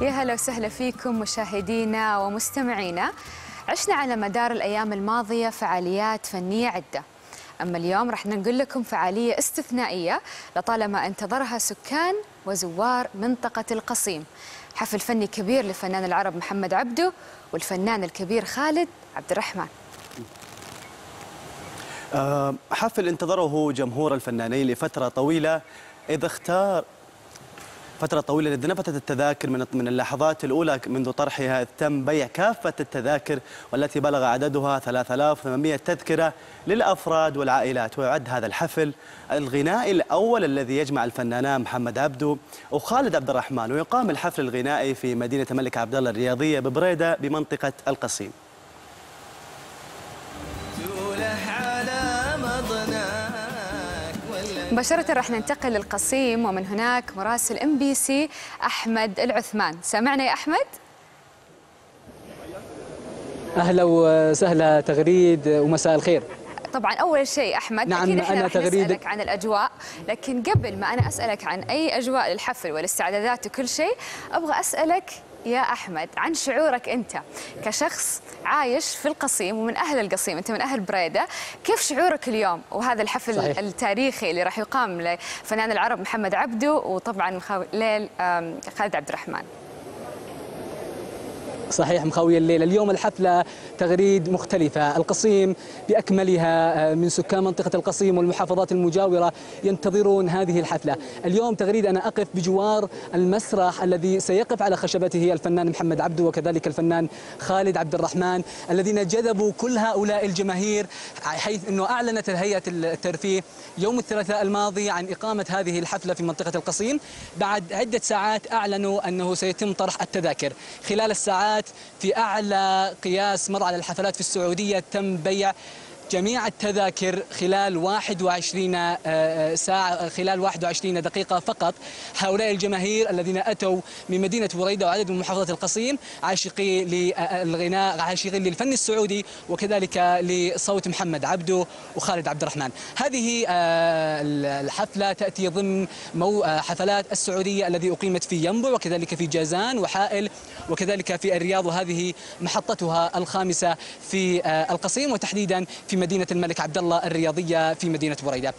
يا هلا وسهلا فيكم مشاهدينا ومستمعينا. عشنا على مدار الأيام الماضية فعاليات فنية عدة. أما اليوم رح نقول لكم فعالية استثنائية لطالما انتظرها سكان وزوار منطقة القصيم. حفل فني كبير لفنان العرب محمد عبده والفنان الكبير خالد عبد الرحمن. آه، حفل انتظره جمهور الفنانين لفترة طويلة. إذا اختار فترة طويلة إذ نفذت التذاكر من من اللحظات الأولى منذ طرحها تم بيع كافة التذاكر والتي بلغ عددها 3800 تذكرة للأفراد والعائلات. ويعد هذا الحفل الغنائي الأول الذي يجمع الفنانان محمد عبده وخالد عبد الرحمن. ويقام الحفل الغنائي في مدينة الملك عبد الله الرياضية ببريدة بمنطقة القصيم. مباشرة راح ننتقل للقصيم ومن هناك مراسل ام بي سي أحمد العثمان. سامعنا يا أحمد؟ أهلا وسهلا تغريد ومساء الخير. طبعا أول شيء أحمد نعم، أكيد إحنا أنا تغريد- نسألك عن الأجواء لكن قبل ما أنا أسألك عن أي أجواء للحفل والإستعدادات وكل شيء أبغى أسألك يا أحمد عن شعورك أنت كشخص عايش في القصيم ومن أهل القصيم أنت من أهل بريدة كيف شعورك اليوم وهذا الحفل صحيح. التاريخي اللي راح يقام لفنان العرب محمد عبده وطبعا ليل خالد عبد الرحمن صحيح مخاوي الليل اليوم الحفلة تغريد مختلفة. القصيم بأكملها آه، من سكان منطقة القصيم والمحافظات المجاورة ينتظرون هذه الحفلة. اليوم تغريد أنا أقف بجوار المسرح الذي سيقف على خشبته الفنان محمد عبده وكذلك الفنان خالد عبد الرحمن الذين جذبوا كل هؤلاء الجماهير حيث أنه أعلنت هيئة الترفيه يوم الثلاثاء الماضي عن إقامة هذه الحفلة في منطقة القصيم. بعد عدة ساعات أعلنوا أنه سيتم طرح التذاكر. خلال الساعات في أعلى قياس مر على الحفلات في السعودية تم بيع جميع التذاكر خلال 21 آه، آه، ساعة خلال 21 دقيقة فقط. هؤلاء الجماهير الذين أتوا من مدينة بريدة وعدد من محافظة القصيم عاشقي للغناء عاشقين للفن السعودي وكذلك لصوت محمد عبده وخالد عبد الرحمن. هذه آه، الحفلة تأتي ضمن آه، حفلات السعودية الذي أقيمت في ينبع وكذلك في جازان وحائل وكذلك في الرياض وهذه محطتها الخامسة في آه، القصيم وتحديدا في مدينة الملك عبد الله الرياضية في مدينة بريدة.